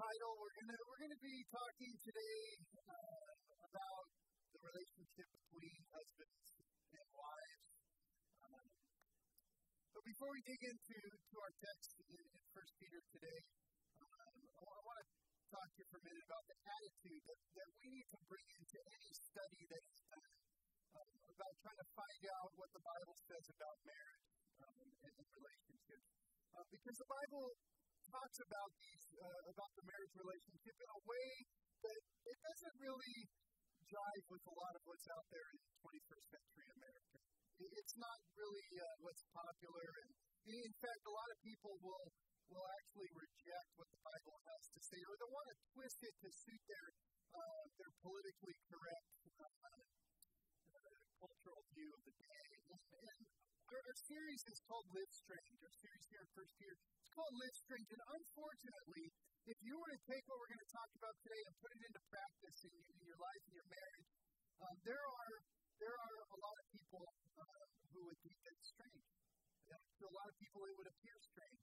title. We're gonna we're gonna be talking today uh, about the relationship between husbands and wives. Um, but before we dig into to our text in, in First Peter today, um, I, I want to talk to you for a minute about the attitude that, that we need to bring into any study that is done um, about trying to find out what the Bible says about marriage um, and, and relationships. Uh, because the Bible talks about these uh, about the marriage relationship in a way that it doesn't really jive with a lot of what's out there in 21st century America. It's not really uh, what's popular, and in fact, a lot of people will will actually reject what the Bible has to say, or they want to twist it to suit their uh, their politically correct uh, cultural view of the day. And, our, our series is called Live Strange. Our series here First Year it's called Live Strange. And unfortunately, if you were to take what we're going to talk about today and put it into practice in, in your life and your marriage, um, there are there are a lot of people uh, who would think that's strange. To a lot of people, it would appear strange.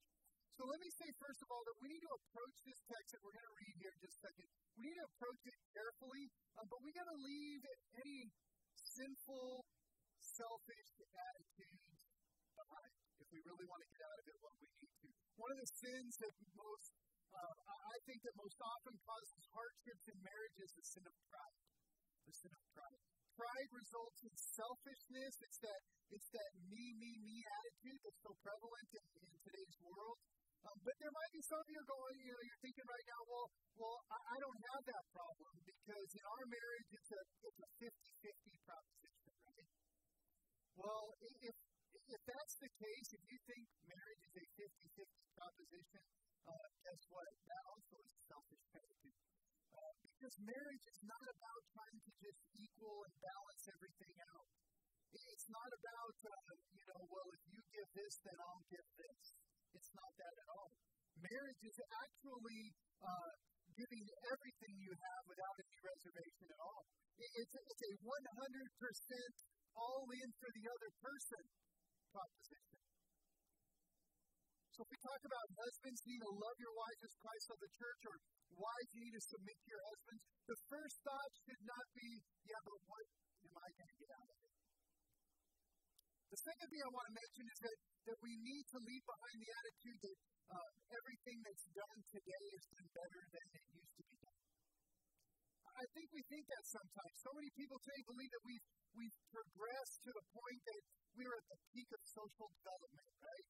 So let me say first of all that we need to approach this text that we're going to read here in just a second. We need to approach it carefully, uh, but we got to leave any sinful, selfish attitudes behind if we really want to get out of it what we need to. One of the sins that most, uh, I think, that most often causes hardships in marriage is the sin of pride. The sin of pride. Pride results in selfishness. It's that it's that me, me, me attitude that's so prevalent in, in today's world. Um, but there might be some of you going, you know, you're thinking right now, well, well, I, I don't have that problem because in our marriage it's a it's a 50-50 proposition, right? Well, if if that's the case, if you think marriage is a 50-50 proposition, uh, guess what? That also is a selfish attitude. Uh, because marriage is not about trying to just equal and balance everything out. It's not about, uh, you know, well, if you give this, then I'll give this. It's not that at all. Marriage is actually uh, giving everything you have without any reservation at all. It's it's a 100% all in for the other person proposition. So if we talk about husbands need to love your wives as Christ loved the church, or wives need to submit to your husbands, the first thought should not be, yeah, but what am I going to get out of it? The second thing I want to mention is that, that we need to leave behind the attitude that uh, everything that's done today is done better than it used to be done. I think we think that sometimes. So many people today believe that we've, we've progressed to the point that we're at the peak of social development, right?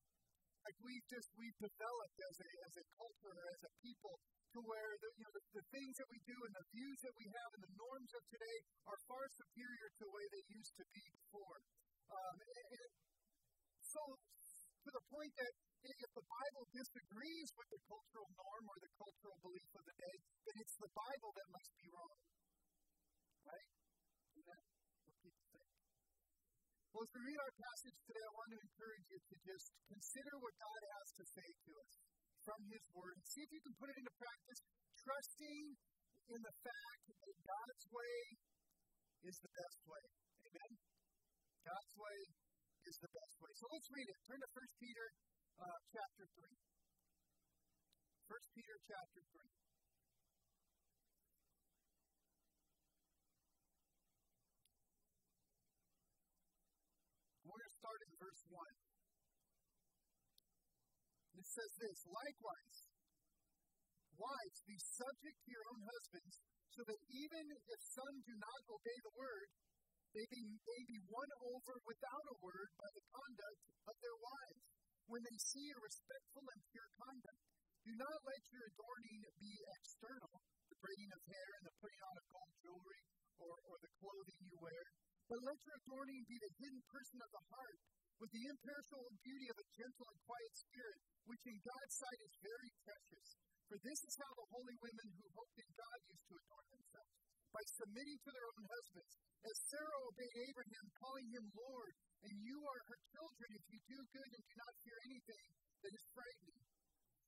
Like we've just, we've developed as a, as a culture, as a people, to where the, you know, the, the things that we do and the views that we have and the norms of today are far superior to the way they used to be before. Um, and, and so, to the point that if the Bible disagrees with the cultural norm or the cultural belief of the day, then it's the Bible that must be wrong. Right? Well, as we read our passage today, I want to encourage you to just consider what God has to say to us from His Word and see if you can put it into practice, trusting in the fact that God's way is the best way. Amen? God's way is the best way. So let's read it. Turn to 1 Peter uh, chapter 3. 1 Peter chapter 3. We're going to start in verse 1. Says this Likewise, wives, be subject to your own husbands, so that even if some do not obey the word, they be, they be won over without a word by the conduct of their wives, when they see your respectful and pure conduct. Do not let your adorning be external, the braiding of hair and the putting on of gold jewelry, or, or the clothing you wear, but let your adorning be the hidden person of the heart, with the imperishable beauty of a gentle and quiet spirit, which in God's sight is very precious. For this is how the holy women who hoped in God used to adorn themselves, by submitting to their own husbands, as Sarah obeyed Abraham, calling him Lord, and you are her children if you do good and do not fear anything that is frightening.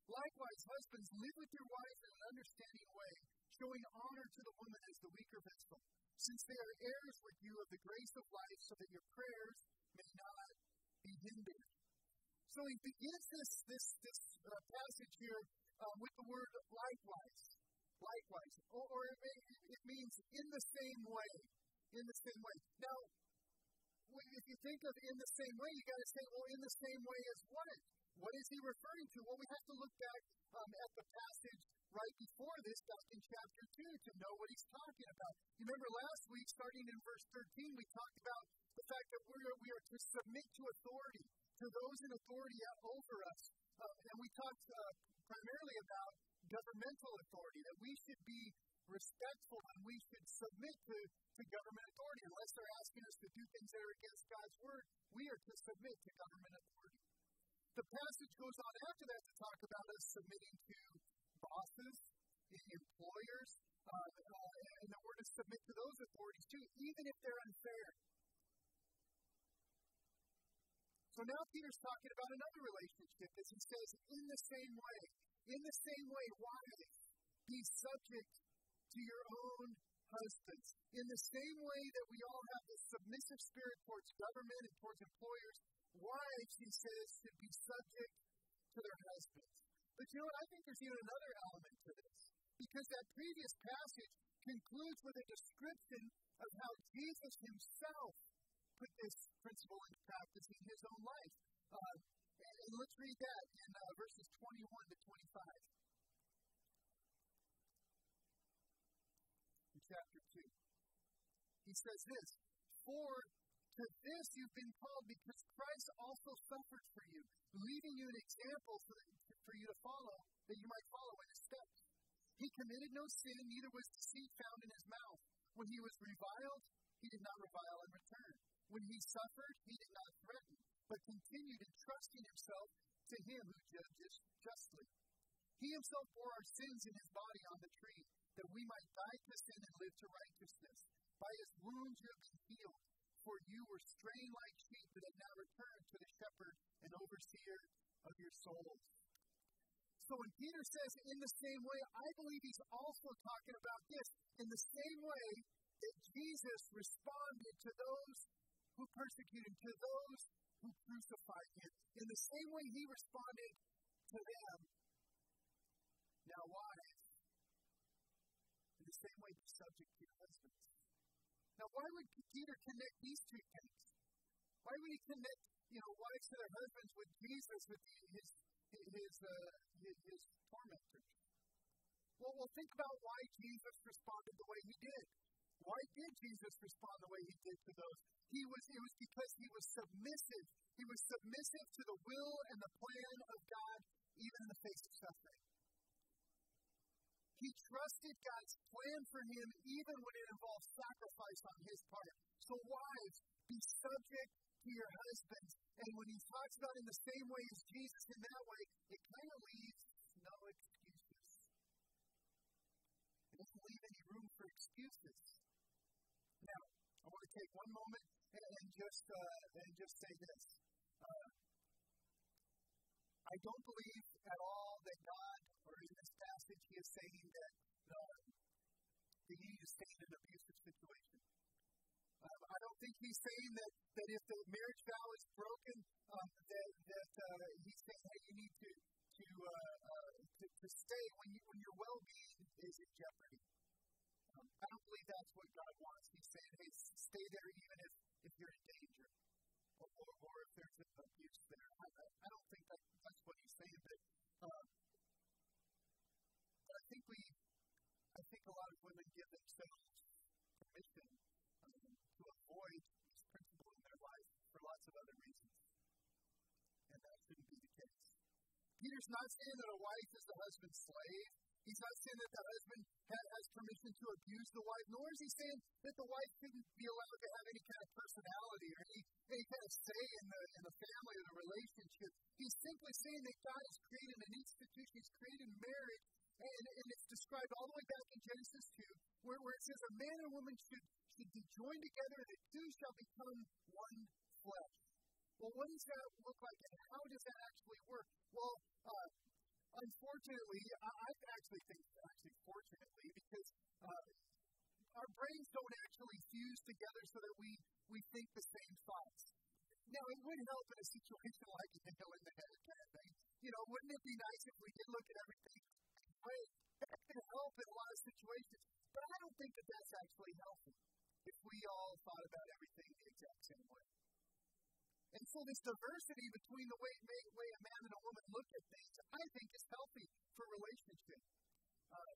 Likewise, husbands, live with your wives in an understanding way, showing honor to the woman as the weaker vessel, since they are heirs with you of the grace of life, so that your prayers may not be hindered. So he begins this this this uh, passage here um, with the word likewise. Likewise. Or, or it, it means in the same way. In the same way. Now, if you think of in the same way, you got to say, well, in the same way as what? What is he referring to? Well, we have to look back um, at the passage right before this, back in chapter 2, to know what he's talking about. You remember last week, starting in verse 13, we talked about the fact that we are, we are to submit to authority, to those in authority over us. Uh, and we talked uh, primarily about governmental authority, that we should be respectful and we should submit to, to government authority. Unless they're asking us to do things that are against God's word, we are to submit to government authority. The passage goes on after that to talk about us submitting to bosses, employers, uh, uh, and that we're to submit to those authorities too, even if they're unfair. So now Peter's talking about another relationship as he says, in the same way, in the same way, wives, be subject to your own husbands. In the same way that we all have this submissive spirit towards government and towards employers, wives, he says, should be subject to their husbands. But you know what? I think there's even another element to this. Because that previous passage concludes with a description of how Jesus himself put this principle into practice in his own life. Uh, and let's read that in uh, verses 21 to 25. In chapter 2. He says this For to this you've been called because Christ also suffered for you, leaving you an example for, for you to follow, that you might follow in his steps. He committed no sin, neither was deceit found in his mouth. When he was reviled, he did not revile in return. When he suffered, he did not threaten, but continued entrusting himself to him who judges justly. He himself bore our sins in his body on the tree, that we might die to sin and live to righteousness. By his wounds you have been healed for you were straying like sheep, but have now returned to the shepherd and overseer of your souls. So when Peter says, in the same way, I believe he's also talking about this. In the same way that Jesus responded to those who persecuted, him, to those who crucified him. In the same way he responded to them. Now, wives, in the same way, be subject to your husbands. Now, why would Peter connect these two things? Why would he connect, you know, wives to their husbands with Jesus, with his his uh, his, his tormentors? Well, well, think about why Jesus responded the way he did. Why did Jesus respond the way he did to those? He was it was because he was submissive. He was submissive to the will and the plan of God, even in the face of suffering. He trusted God's plan for him even when it involved sacrifice on his part. So, wives, be subject to your husbands. And when he talks about in the same way as Jesus in that way, it kind of leaves no excuses. It doesn't leave any room for excuses. Now, I want to take one moment and, and just uh, and just say this. Uh, I don't believe at all that God this he is saying that, uh, that you need to stay in an abusive situation. Um, I don't think he's saying that, that if the marriage vow is broken, um, that, that uh, he's saying, hey, you need to, to, uh, uh, to, to stay when, you, when your well being is in jeopardy. Um, I don't believe that's what God wants. He's saying, hey, stay there even if, if you're in danger or, or, or if there's abuse there. I, I don't think that, that's what he's saying, but uh, think we, I think a lot of women give themselves permission um, to avoid this principle in their life for lots of other reasons. And that shouldn't be the case. Peter's not saying that a wife is the husband's slave. He's not saying that the husband has permission to abuse the wife, nor is he saying that the wife shouldn't be allowed to have any kind of personality or any, any kind of say in the, in the family or the relationship. He's simply saying that God has created an institution, He's created marriage and, and it's described all the way back in Genesis 2, where, where it says a man and a woman should, should be joined together and the two shall become one flesh. Well, what does that look like and how does that actually work? Well, uh, unfortunately, I, I actually think, actually fortunately, because uh, our brains don't actually fuse together so that we, we think the same thoughts. Now, it would help in a situation like you know, in the head kind of thing. You know, wouldn't it be nice if we did look at everything way. That can help in a lot of situations. But I don't think that that's actually healthy if we all thought about everything the exact same way. And so this diversity between the way, way a man and a woman look at things, I think is healthy for relationship. Uh,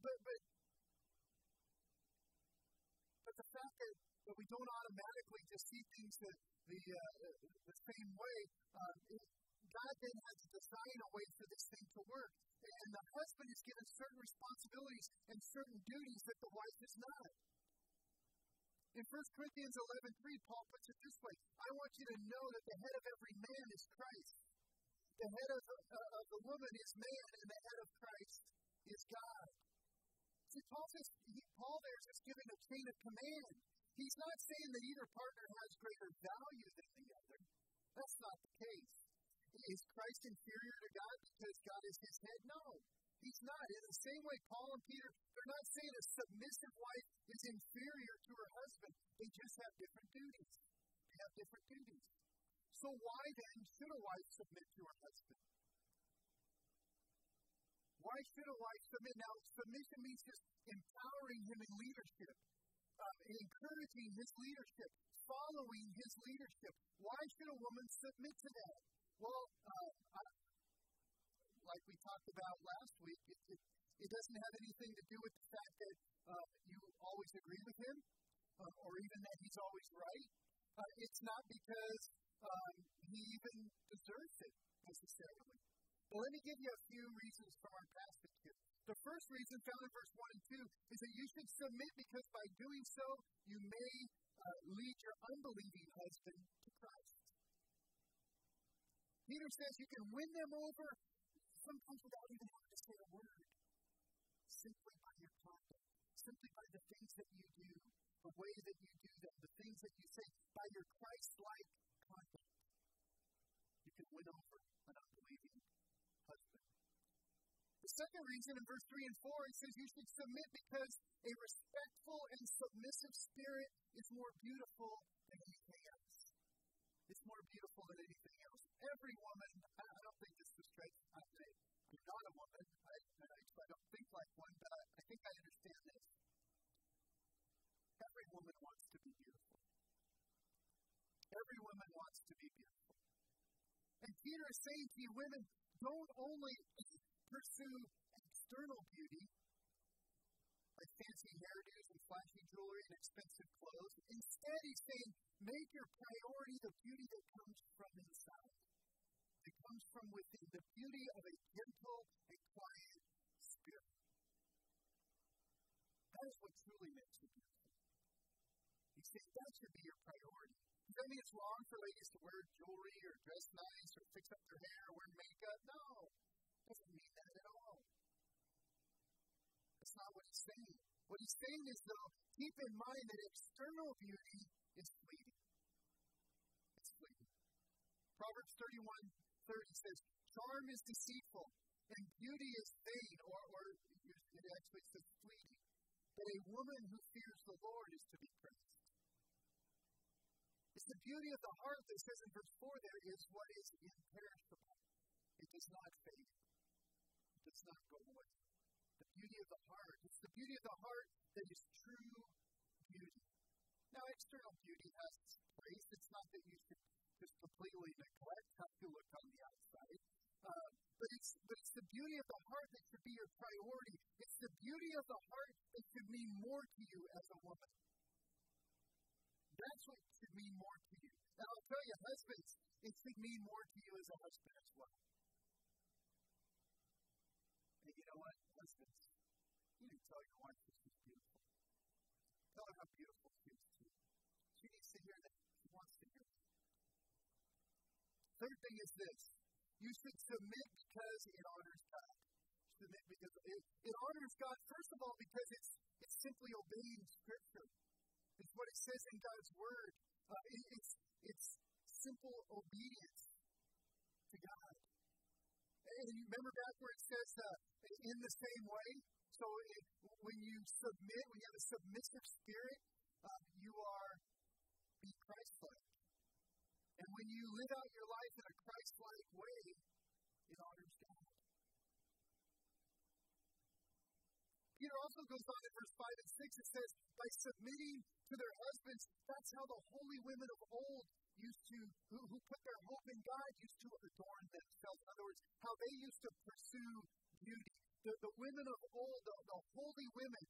but, but, but the fact that, that we don't automatically just see things the, the, uh, the same way, it, God then has to design a way for this thing to work. And the husband is given certain responsibilities and certain duties that the wife is not. In 1 Corinthians 11.3, Paul puts it this way I want you to know that the head of every man is Christ. The head of, uh, of the woman is man, and the head of Christ is God. See, Paul, says, he, Paul there is just giving a chain of command. He's not saying that either partner has greater value than the other. That's not the case. Is Christ inferior to God because God is his head? No. He's not. In the same way, Paul and Peter, they're not saying a submissive wife is inferior to her husband. They just have different duties. They have different duties. So why then should a wife submit to her husband? Why should a wife submit? Now, submission means just empowering him in leadership, uh, encouraging his leadership, following his leadership. Why should a woman submit to that? Well, uh, I, like we talked about last week, it, it, it, doesn't have anything to do with the fact that uh, you always agree with him, uh, or even that he's always right. Uh, it's not because um, he even deserves it necessarily. But let me give you a few reasons from our passage here. The first reason, found in verse 1 and 2, is that you should submit because by doing so, you may uh, lead your unbelieving husband to Christ. Peter says you can win them over sometimes without even having to say a word, simply by your conduct, simply by the things that you do, the way that you do them, the things that you say, by your Christ like conduct. You can win over an unbelieving husband. The second reason in verse 3 and 4, it says you should submit because a respectful and submissive spirit is more beautiful than anything else. It's more beautiful than anything else. Every woman, I, I don't think this is straight. I'm, I'm not a woman. I, I, I don't think like one, but I, I think I understand this. Every woman wants to be beautiful. Every woman wants to be beautiful. And Peter is saying to you women, don't only pursue external beauty, like fancy hairdos and flashy jewelry and expensive clothes. Instead, he's saying, make your priority the beauty that comes from inside. Comes from within, the beauty of a gentle and quiet spirit. That is what truly makes you beautiful. He's saying that should be your priority. Does that mean it's wrong for ladies to wear jewelry or dress nice or fix up their hair or wear makeup? No. It doesn't mean that at all. That's not what he's saying. What he's saying is, though, keep in mind that external beauty is fleeting. It's fleeting. Proverbs 31 30 says, Charm is deceitful, and beauty is vain, or, or it actually says fleeting. But a woman who fears the Lord is to be praised. It's the beauty of the heart that says in verse 4 there is what is imperishable. It does not fade. It does not go away. The beauty of the heart. It's the beauty of the heart that is true beauty. Now, external beauty has its place. It's not that you should just completely neglect how you look on the outside. Uh, but it's but it's the beauty of the heart that should be your priority. It's the beauty of the heart that should mean more to you as a woman. That's what should mean more to you. And I'll tell you, husbands, it should mean more to you as a husband as well. And you know what, husbands, you to tell your wife that she's beautiful. Tell her how beautiful she is to you. She needs to hear that. She wants to hear that. Third thing is this you should submit because it honors God. Submit because it, it honors God, first of all, because it's, it's simply obeying Scripture. It's what it says in God's Word. Uh, it, it's, it's simple obedience to God. And you remember back where it says, uh, in the same way? So it, when you submit, when you have a submissive spirit, uh, you are be Christ-like. And when you live out your life in a Christ like way, it honors God. Peter also goes on in verse 5 and 6, it says, by submitting to their husbands, that's how the holy women of old used to, who, who put their hope in God, used to adorn themselves. In other words, how they used to pursue beauty. The, the women of old, the, the holy women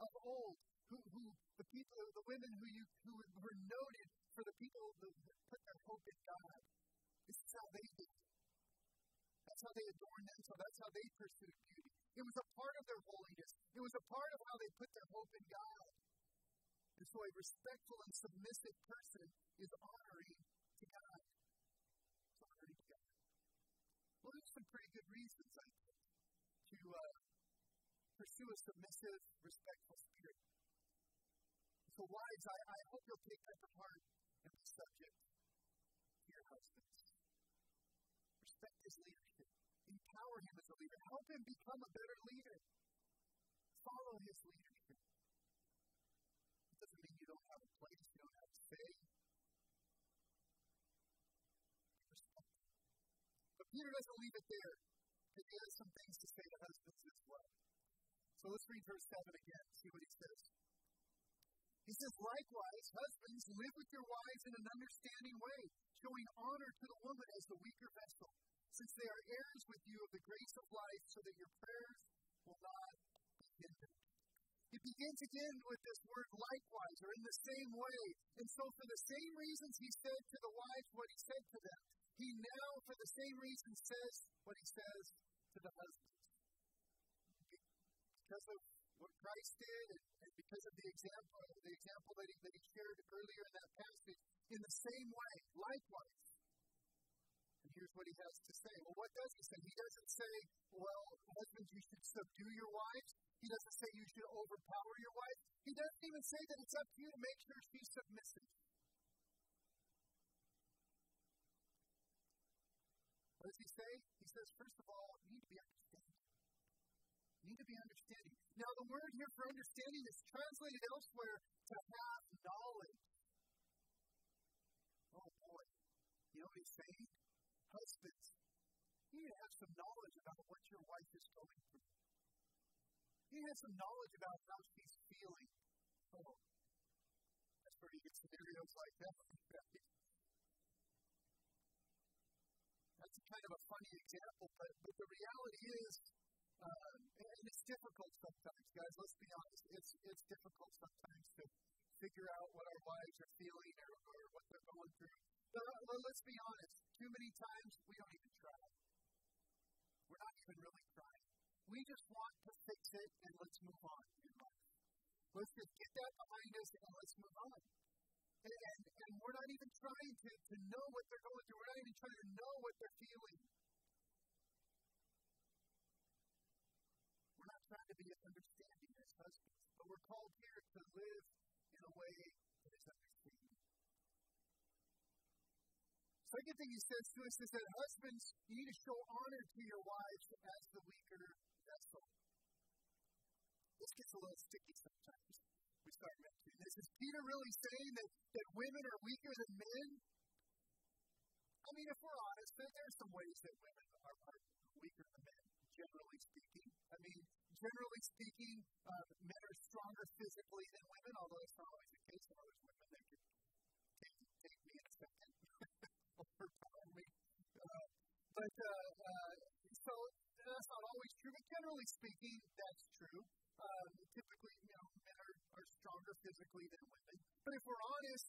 of old, who, who the people, the women who you who were noted for the people who put their hope in God. This is how they did. That's how they adorned themselves. That's how they pursued beauty. It was a part of their holiness. It was a part of how they put their hope in God. And so a respectful and submissive person is honoring to God. It's honoring to God. Well, there's some pretty good reasons, I think, to uh, pursue a submissive, respectful spirit. So, wives, I, I hope you'll take that to heart and be subject to your husbands. Respect his leadership. Empower him as a leader. Help him become a better leader. Follow his leadership. It doesn't mean you don't have a place, you don't have a say. But Peter doesn't leave it there. He has some things to say to husbands as well. So let's read verse 7 again, see what he says. He says, Likewise, husbands, live with your wives in an understanding way, showing honor to the woman as the weaker vessel, since they are heirs with you of the grace of life, so that your prayers will not be hindered. He begins again with this word likewise, or in the same way. And so, for the same reasons he said to the wives what he said to them, he now, for the same reason, says what he says to the husbands. Because of what Christ did and, because of the example, the example that he, that he shared earlier in that passage, in the same way, likewise. And here's what he has to say. Well, what does he say? He doesn't say, well, husbands, you should subdue your wives. He doesn't say you should overpower your wife. He doesn't even say that it's up to you to make sure she's submissive. What does he say? He says, first of all, you need to be understanding. Need to be understanding. Now, the word here for understanding is translated elsewhere to have knowledge. Oh boy. You know what he's saying? Husbands, you need to have some knowledge about what your wife is going through. To have some knowledge about how she's feeling. Oh, that's where you get scenarios like that. That's kind of a funny example, but, but the reality is, uh, and it's difficult sometimes, guys. Let's be honest. It's it's difficult sometimes to figure out what our wives are feeling or, or what they're going through. But well, let's be honest. Too many times we don't even try. We're not even really trying. We just want to fix it and let's move on in life. Let's just get that behind us and let's move on. And, and, and we're not even trying to, to know what they're going through. We're not even trying to know what they're feeling. We're not trying to be understanding as husbands, but we're called here to live in a way that is understanding. Second thing he says to us is that husbands, you need to show honor to your wives as the weaker vessel. This gets a little sticky sometimes. We start mentioning this. Is Peter really saying that, that women are weaker than men? I mean, if we're honest, there, there are some ways that women are, are weaker than men, generally speaking. I mean, generally speaking, uh, men are stronger physically than women, although it's not always the case. There are women that can take, take me in a second overpower me. Uh, but uh, uh, so that's not always true, but generally speaking, that's true. Um, typically, you know, men are, are stronger physically than women. But if we're honest,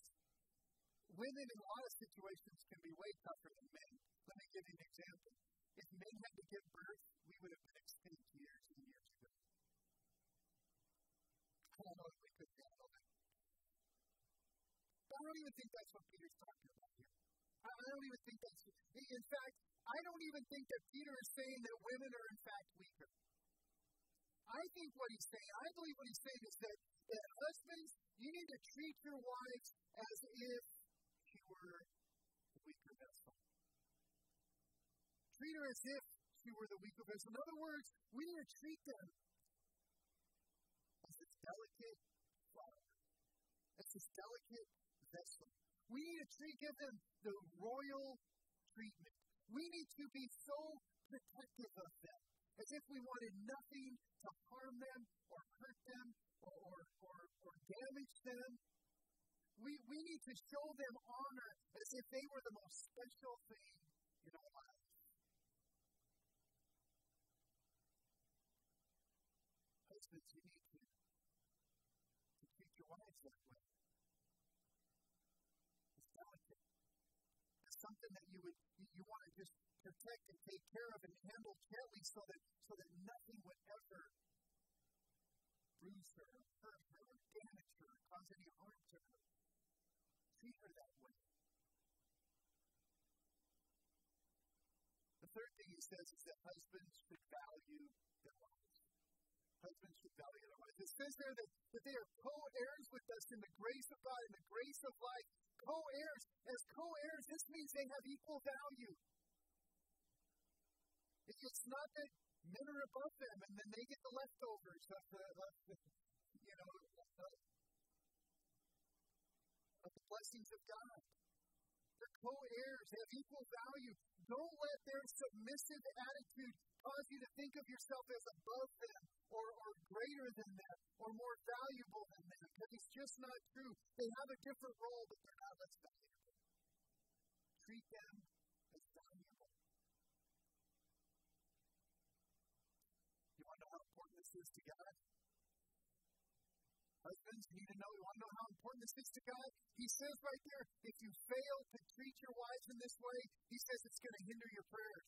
women in a lot of situations can be way tougher than men. Let me give you an example. If men had to give birth, we would have been extinct years and years ago. I don't know if we could handle that. But I don't even think that's what Peter's talking about here. I don't even think that's. In fact, I don't even think that Peter is saying that women are in fact weaker. I think what he's saying, I believe what he's saying is that, that husbands, you need to treat your wives as if she were the weaker vessel. Treat her as if she were the weaker vessel. In other words, we need to treat them as this delicate flower, as this delicate vessel. We need to treat, give them the royal treatment. We need to be so protective of them. as if we wanted nothing to harm them or hurt them or, or, or, or damage them. We, we need to show them honor as if they were the most special thing in our lives. Husbands, you need to, to treat your wives that way. It's delicate. It's something that you would you, want to just protect and take care of and handle gently so that so that nothing would ever bruise her, hurt her, damage her, cause any harm to her. Treat her that way. The third thing he says is that husbands should value their wives. Husbands should value their wives. It says there that, that they are co heirs with us in the grace of God, in the grace of life. Co heirs. As co heirs, this means they have equal value. It's not that men are above them and then they get the leftovers of the, of the you know, of the blessings of God. They're co heirs, they have equal value. Don't let their submissive attitude cause you to think of yourself as above them or, or greater than them or more valuable than them because it's just not true. They have a different role, but they're not less valuable. Treat them as valuable. You want to know how important this is to God? Husbands, you need to know, you want to know how important this is to God? He says right there, if you fail to treat your wives in this way, he says it's going to hinder your prayers.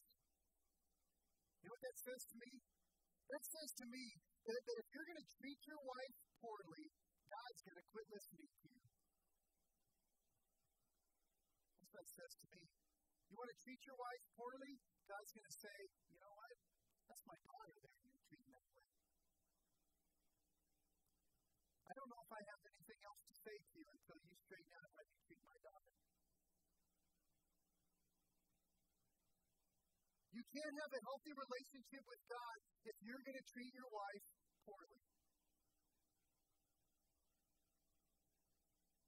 You know what that says to me? That says to me that, that if you're going to treat your wife poorly, God's going to quit listening to you. That's what it says to me. You want to treat your wife poorly? God's going to say, you know what? That's my daughter there. You're treating that way. I don't know if I have anything else to say to you until you straighten out how you treat my daughter. You can't have a healthy relationship with God if you're going to treat your wife poorly.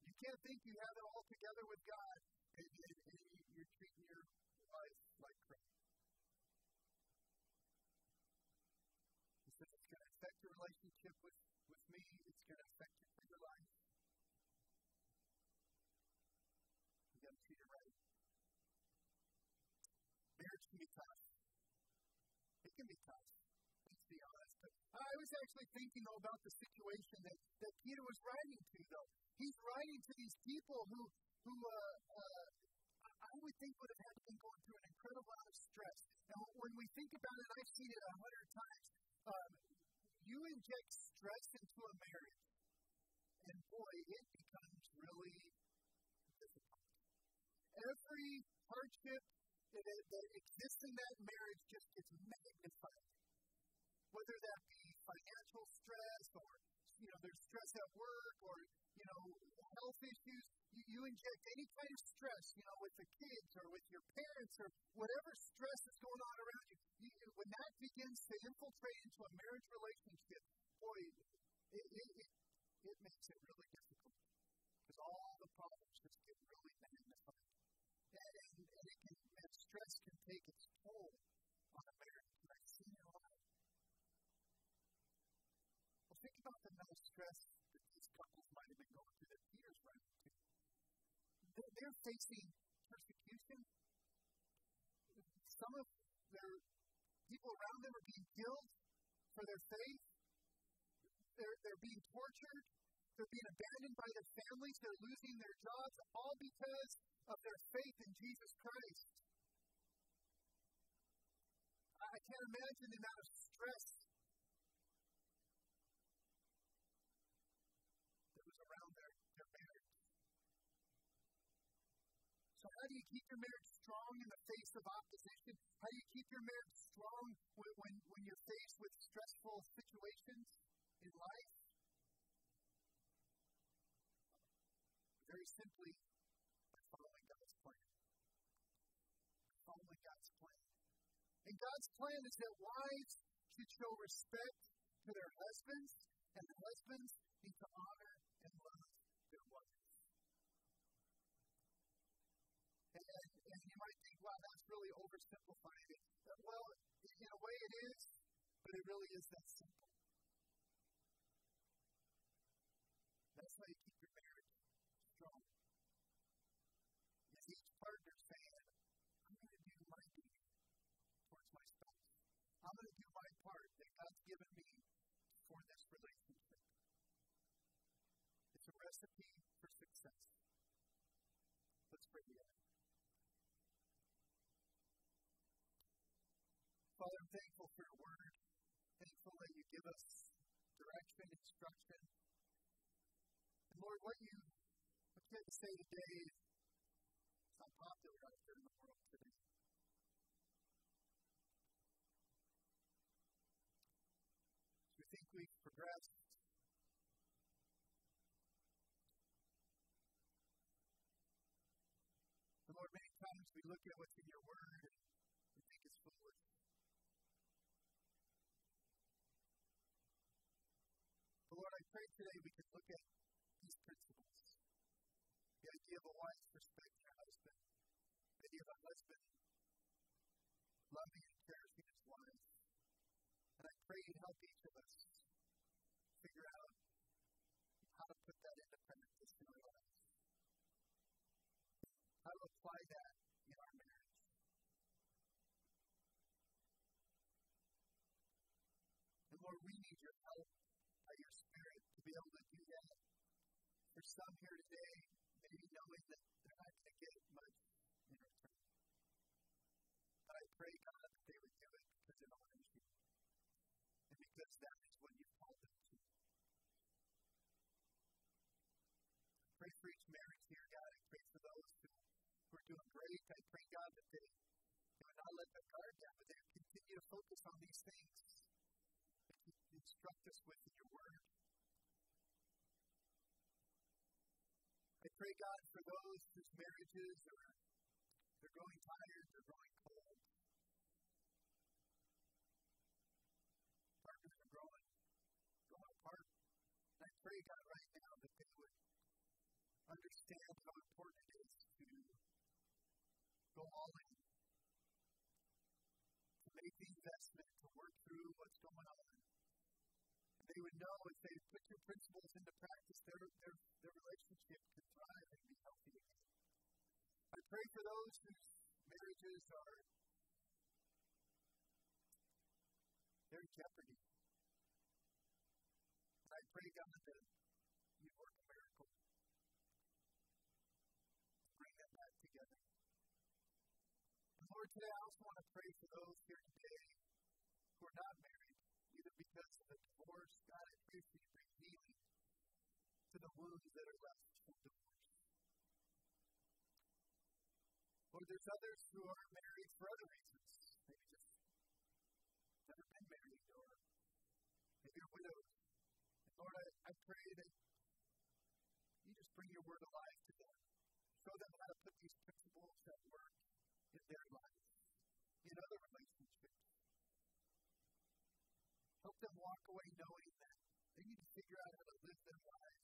You can't think you have it all together with God and, you're treating your wife like crap. He says it's going to affect your relationship with, with me, it's going to affect your life. You got to treat her right. Marriage can be tough. Can be tough. Let's be honest. But I was actually thinking though about the situation that, that Peter was writing to though. He's writing to these people who who uh, uh, I would think would have had been going through an incredible amount of stress. Now when we think about it, I've seen it a hundred times. Um, you inject stress into a marriage, and boy, it becomes really difficult. Every hardship that, that exists in that marriage just gets magnified. Whether that be financial stress or you know there's stress at work or you know health issues, you, you inject any kind of stress, you know, with the kids or with your parents or whatever stress is going on around you. you when that begins to infiltrate into a marriage relationship, boy, it, it, it, it makes it really difficult because all the problems just get really stress can take its toll on a marriage. And I've seen it a. Well, think about the of stress that these couples might have been going through that Peter's running into. They're, they're facing persecution. Some of their people around them are being killed for their faith. They're, they're being tortured. They're being abandoned by their families. They're losing their jobs, all because of their faith in Jesus Christ. I can't imagine the amount of stress that was around their, their marriage. So, how do you keep your marriage strong in the face of opposition? How do you keep your marriage strong when, when, when you're faced with stressful situations in life? Very simply, by following God's plan. Following God's plan. And God's plan is that wives should show respect to their husbands, and the husbands need to honor and love their wives. And, and, you might think, wow, that's really oversimplifying it. Well, in a way it is, But it really is that simple. That's how you keep your marriage strong. Is each partner saying, I'm going to do my duty towards my spouse. I'm going to do my part that God's given me for this relationship. It's a recipe for success. Let's pray together. Father, I'm thankful for your word. Thankful that you give us direction, instruction. And Lord, what you what have to say today is not popular out there in the world today. We think we've progressed. And Lord, many times we look at what's in your word and we think it's foolish. But Lord, I pray today we can look at these principles. The idea of a wise respecting a husband, the idea of a husband loving and cherishing his wife. And I pray you'd help each of us figure out how to practice in our lives. How to apply that in our marriage. And Lord, we need your help by your Spirit to be able to do that. For some here today, maybe knowing that they're not going to get much in return. But I pray, God, that they would do it because it honors you. And because that is what you've called them to. I pray for each marriage here, God. I pray for those who, who are doing great. I pray, God, that they, they would not let their guard down, but they would continue to focus on these things that you instruct us with in your word. I pray, God, for those whose marriages are they're growing tired, they're growing cold. Partners are growing, growing apart. And I pray, God, right now that they would understand how important it is to go all in, to make the investment, to work through what's going on. And they would know if they put your principles into practice, their, their, their relationship could thrive and be healthy again. I pray for those whose marriages are they're in jeopardy. I pray, God, that you work a miracle. Bring them back together. Lord, today I also want to pray for those here today who are not married, either because of a divorce. God, I pray for you bring healing to the wounds that are left from divorce. Lord, there's others who are married for other reasons. Maybe just never been married, or maybe you're widowed. And Lord, I, I pray that you just bring your word alive show them how to put these principles at work in their lives, in other relationships. Help them walk away knowing that they need to figure out how to live their lives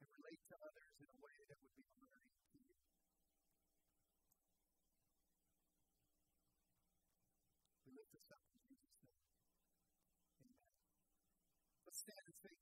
and relate to others in a way that would be honoring to you. Lift us up in Jesus' name. Amen. Let's stand and sing.